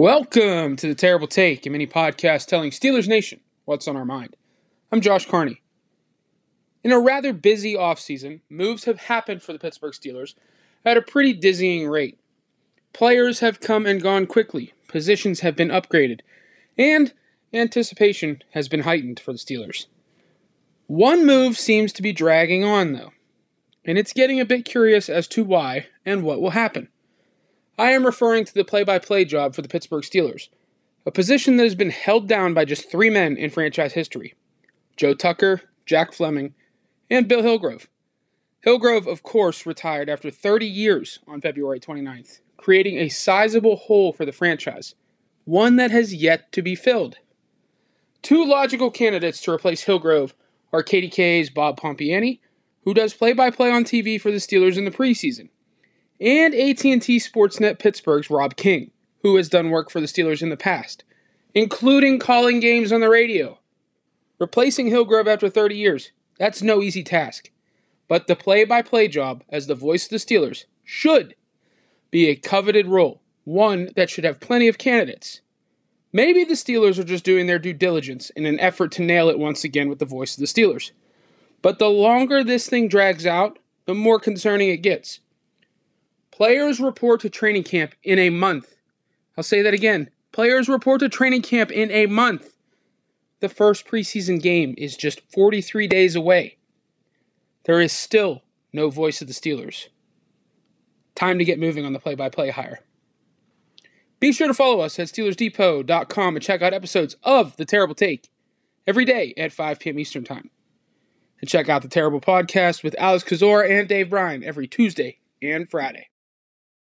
Welcome to the Terrible Take, a mini podcast telling Steelers Nation what's on our mind. I'm Josh Carney. In a rather busy offseason, moves have happened for the Pittsburgh Steelers at a pretty dizzying rate. Players have come and gone quickly, positions have been upgraded, and anticipation has been heightened for the Steelers. One move seems to be dragging on, though, and it's getting a bit curious as to why and what will happen. I am referring to the play by play job for the Pittsburgh Steelers, a position that has been held down by just three men in franchise history Joe Tucker, Jack Fleming, and Bill Hillgrove. Hillgrove, of course, retired after 30 years on February 29th, creating a sizable hole for the franchise, one that has yet to be filled. Two logical candidates to replace Hillgrove are KDKA's Bob Pompeani, who does play by play on TV for the Steelers in the preseason, and AT&T Sportsnet Pittsburgh's Rob King, who has done work for the Steelers in the past, including calling games on the radio. Replacing Hillgrove after 30 years, that's no easy task. But the play-by-play job as the voice of the Steelers should be a coveted role, one that should have plenty of candidates. Maybe the Steelers are just doing their due diligence in an effort to nail it once again with the voice of the Steelers. But the longer this thing drags out, the more concerning it gets. Players report to training camp in a month. I'll say that again. Players report to training camp in a month. The first preseason game is just 43 days away. There is still no voice of the Steelers. Time to get moving on the play by play hire. Be sure to follow us at SteelersDepot.com and check out episodes of The Terrible Take every day at 5 p.m. Eastern Time. And check out The Terrible Podcast with Alex Kozora and Dave Bryan every Tuesday and Friday.